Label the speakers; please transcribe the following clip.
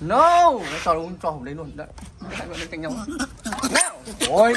Speaker 1: no! Cho luôn cho hồng đấy luôn. Đấy. Hai bạn bên cạnh nhau. Nào! Ôi